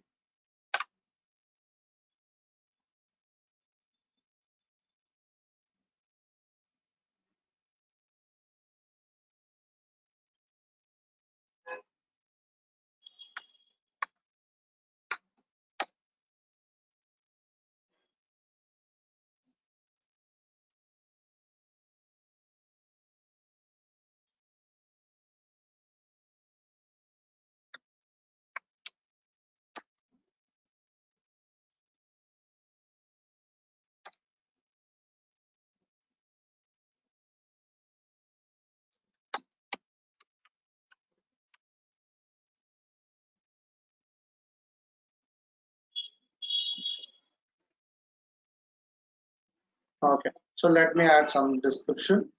Okay, so let me add some description.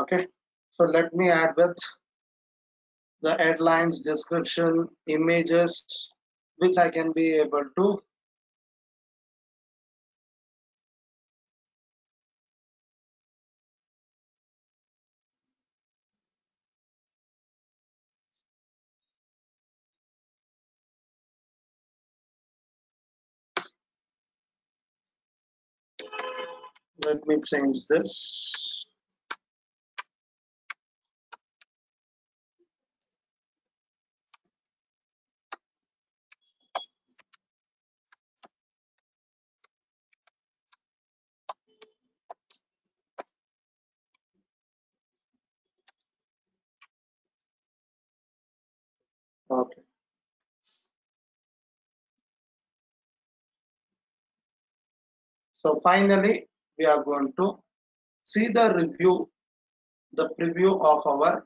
Okay. So let me add with the headlines description images which I can be able to let me change this okay. So finally we are going to see the review the preview of our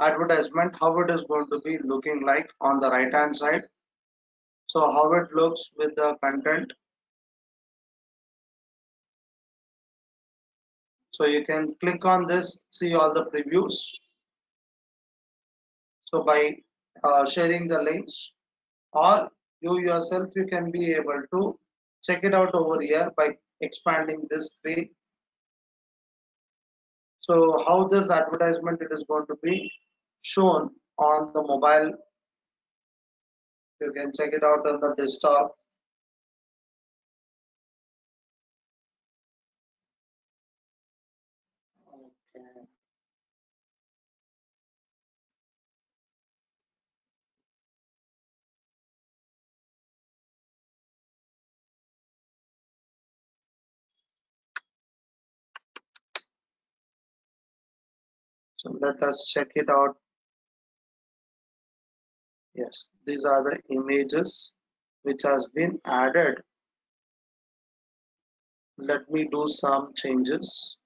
advertisement how it is going to be looking like on the right hand side. So how it looks with the content. So you can click on this see all the previews. So by uh, sharing the links or you yourself you can be able to check it out over here by expanding this screen. So how this advertisement it is going to be shown on the mobile. You can check it out on the desktop so let us check it out. Yes these are the images which has been added. Let me do some changes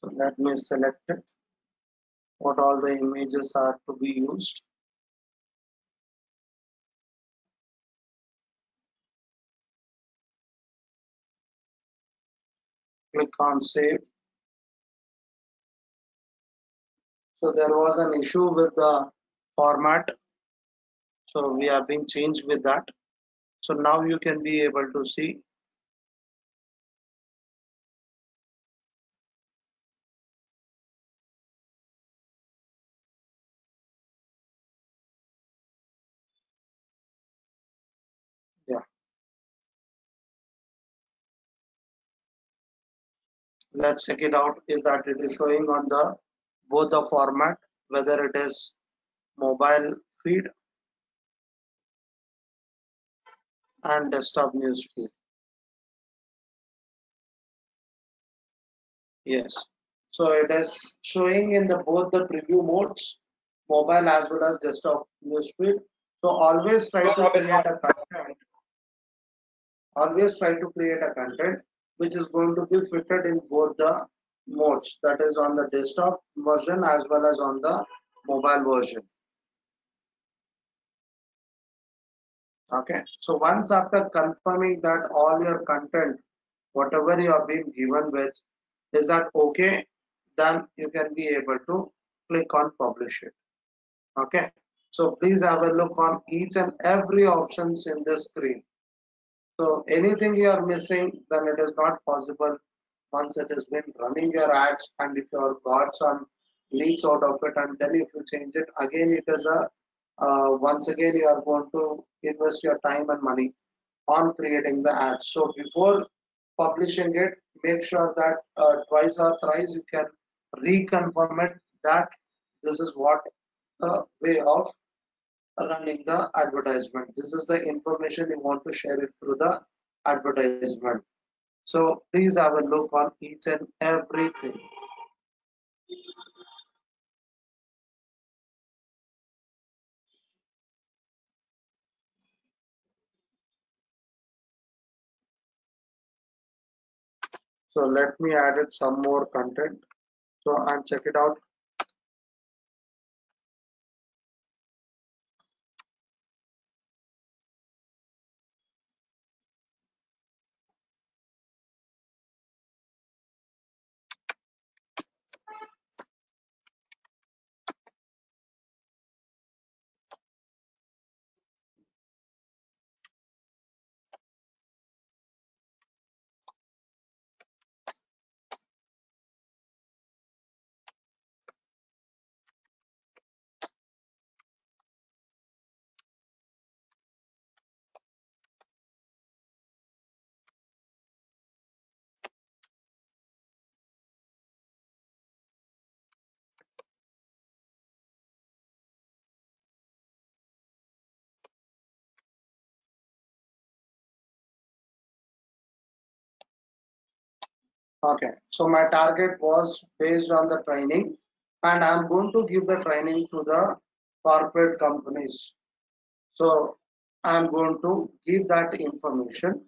so let me select it what all the images are to be used. Click on save. So there was an issue with the format. So we have been changed with that. So now you can be able to see let's check it out. Is that it is showing on the both the format whether it is mobile feed and desktop news feed. Yes. So it is showing in the both the preview modes mobile as well as desktop news feed. So always try to create a content. Always try to create a content which is going to be fitted in both the modes. That is on the desktop version as well as on the mobile version. Okay. So once after confirming that all your content whatever you have been given with is that okay then you can be able to click on publish it. Okay. So please have a look on each and every options in this screen so anything you are missing, then it is not possible. Once it has been running your ads and if you got some leaks out of it and then if you change it again it is a uh, once again you are going to invest your time and money on creating the ads. So before publishing it make sure that uh, twice or thrice you can reconfirm it that this is what a way of running the advertisement. This is the information you want to share it through the advertisement. So please have a look on each and everything. So let me add it some more content. So and check it out. Okay, so my target was based on the training and I'm going to give the training to the corporate companies. So I'm going to give that information.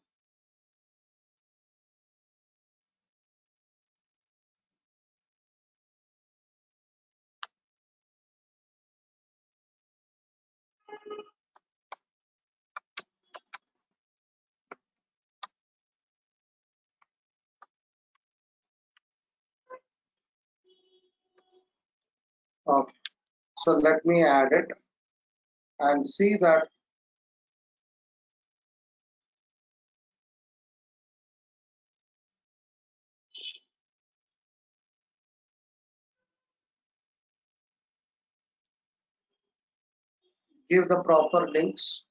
Okay, so let me add it and see that give the proper links.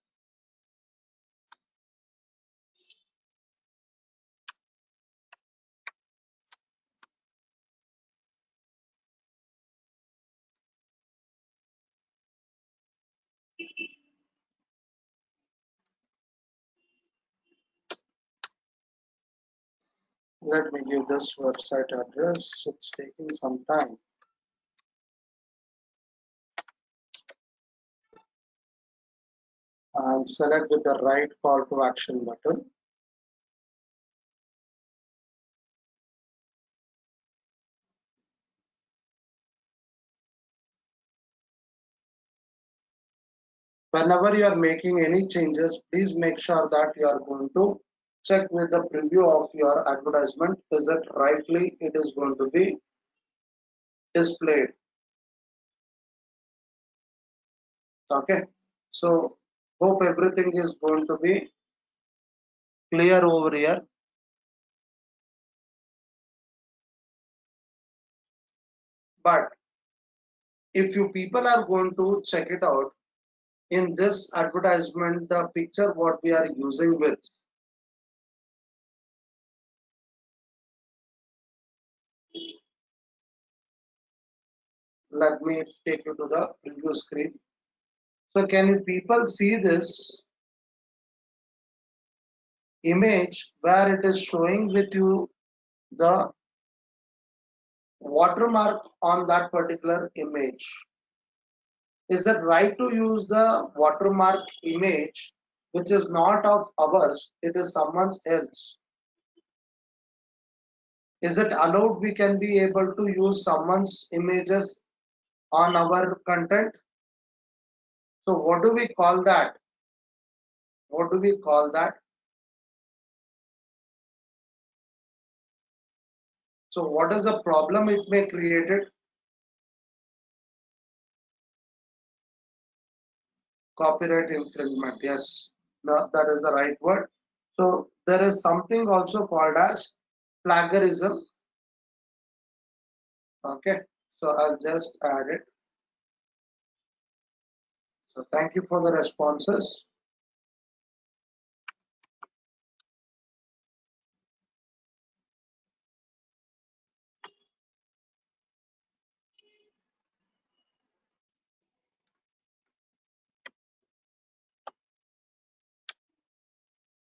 Let me give this website address. It's taking some time. And select with the right call to action button. Whenever you are making any changes, please make sure that you are going to check with the preview of your advertisement. Is it rightly it is going to be displayed? Okay, so hope everything is going to be clear over here. But if you people are going to check it out, in this advertisement, the picture what we are using with let me take you to the preview screen. So can people see this image where it is showing with you the watermark on that particular image? Is it right to use the watermark image which is not of ours, it is someone's else? Is it allowed we can be able to use someone's images on our content? So what do we call that? What do we call that? So what is the problem it may created? Copyright infringement. Yes, the, that is the right word. So there is something also called as plagiarism. Okay, so I'll just add it. So thank you for the responses.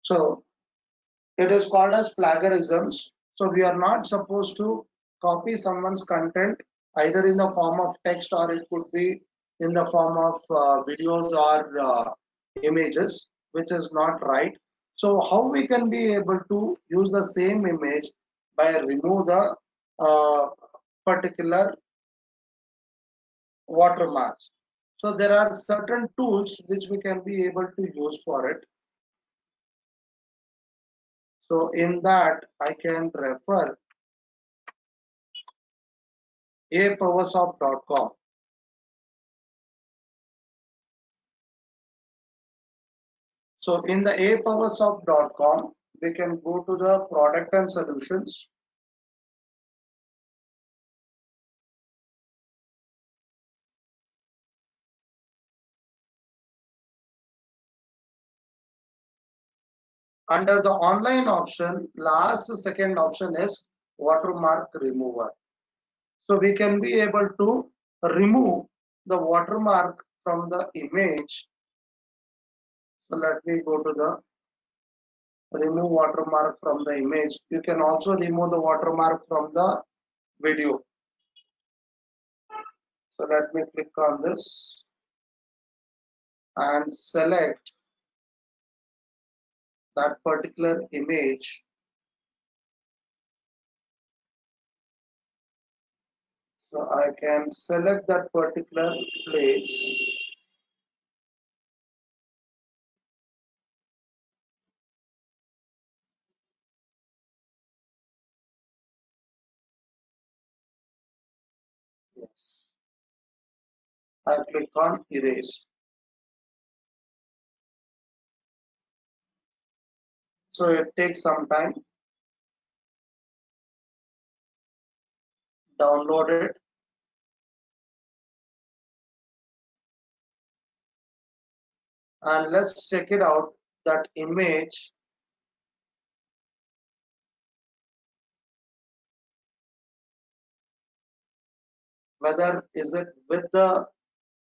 So it is called as plagiarisms. So we are not supposed to copy someone's content either in the form of text or it could be in the form of uh, videos or uh, images, which is not right. So how we can be able to use the same image by remove the uh, particular watermarks. So there are certain tools which we can be able to use for it. So in that I can refer apowersoft.com. So in the apowersoft.com, we can go to the product and solutions. Under the online option, last second option is watermark remover. So we can be able to remove the watermark from the image. So let me go to the remove watermark from the image. You can also remove the watermark from the video. So let me click on this and select that particular image so I can select that particular place. Yes. I click on erase. So it takes some time download it and let's check it out that image. Whether is it with the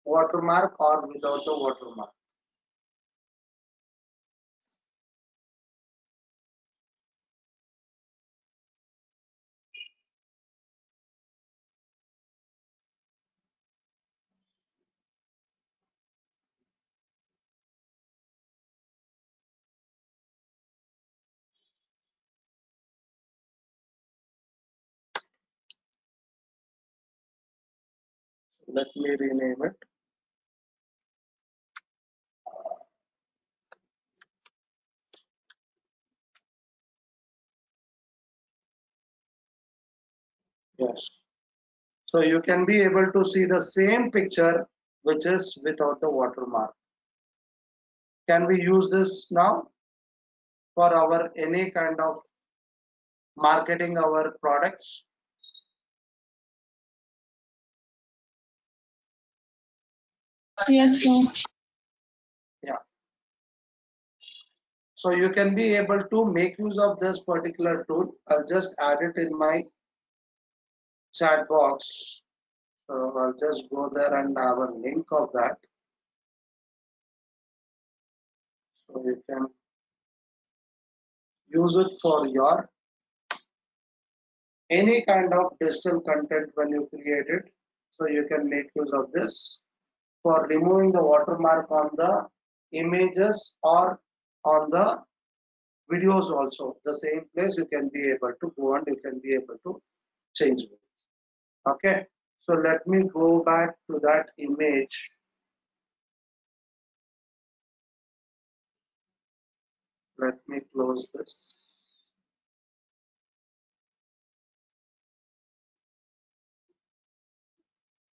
watermark or without the watermark let me rename it yes. So you can be able to see the same picture which is without the watermark. Can we use this now for our any kind of marketing our products Yes, sir. Yeah. So you can be able to make use of this particular tool. I'll just add it in my chat box. So I'll just go there and have a link of that. So you can use it for your any kind of digital content when you create it. So you can make use of this for removing the watermark on the images or on the videos also. The same place you can be able to go and you can be able to change it. Okay? So let me go back to that image. Let me close this.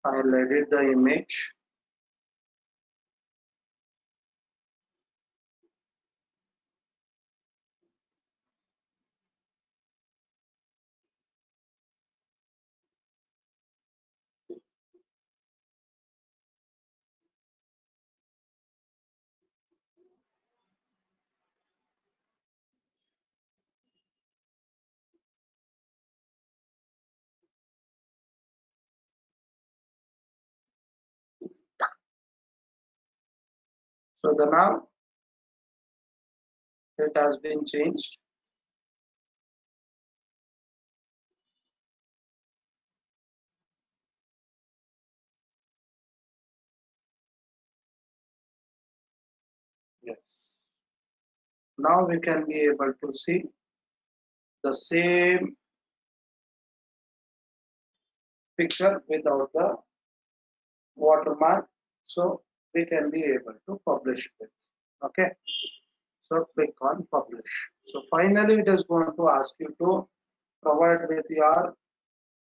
I'll edit the image So the now it has been changed. Yes. Now we can be able to see the same picture without the watermark. So we can be able to publish it. Okay. So click on publish. So finally it is going to ask you to provide with your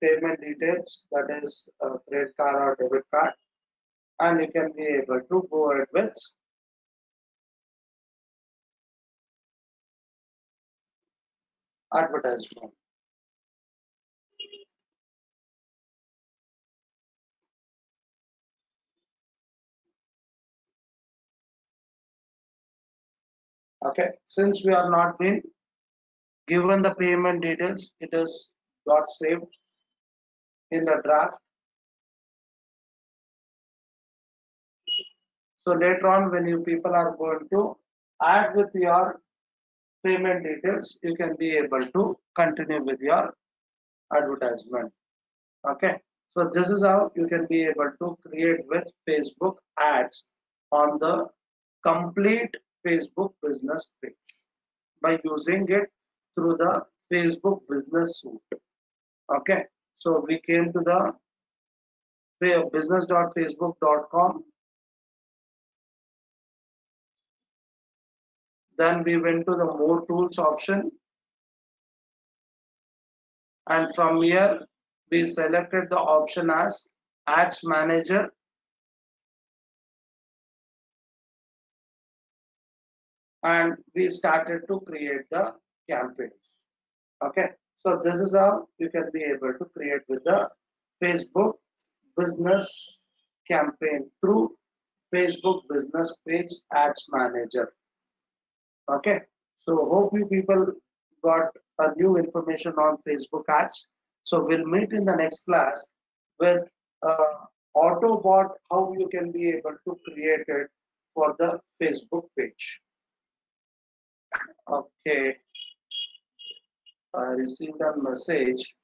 payment details that is a credit card or debit card and you can be able to go ahead with advertisement. Okay, since we are not been given the payment details, it is got saved in the draft. So later on, when you people are going to add with your payment details, you can be able to continue with your advertisement. Okay, so this is how you can be able to create with Facebook ads on the complete Facebook business page by using it through the Facebook business suite. Okay, so we came to the business.facebook.com. Then we went to the more tools option. And from here, we selected the option as ads manager and we started to create the campaigns. Okay? So this is how you can be able to create with the facebook business campaign through facebook business page ads manager. Okay? So hope you people got a new information on facebook ads. So we'll meet in the next class with uh, autobot how you can be able to create it for the facebook page Okay. I received a message.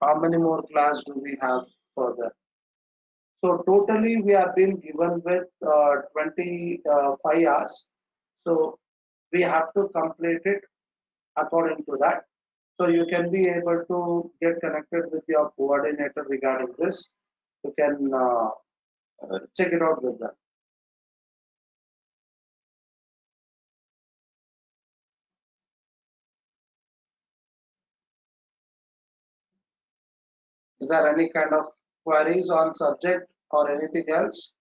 How many more class do we have further? So totally we have been given with uh, 25 hours. So we have to complete it according to that. So you can be able to get connected with your coordinator regarding this. You can uh, uh check it out with them. There any kind of queries on subject or anything else?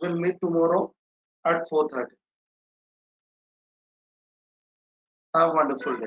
We'll meet tomorrow at 4.30. Have a wonderful day.